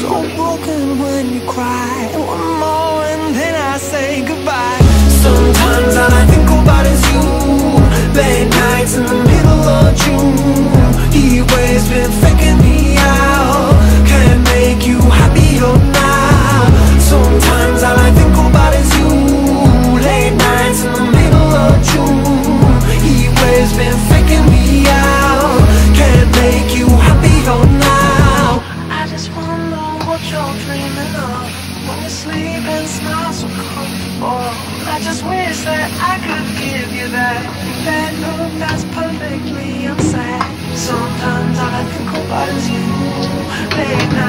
So broken when you cry. One more and then I say goodbye. Sometimes all I think about is you. Late nights in you're dreaming of when you sleep and smile so comfortable. I just wish that I could give you that that look that's perfectly unsaid. Sometimes all I think about is you. Late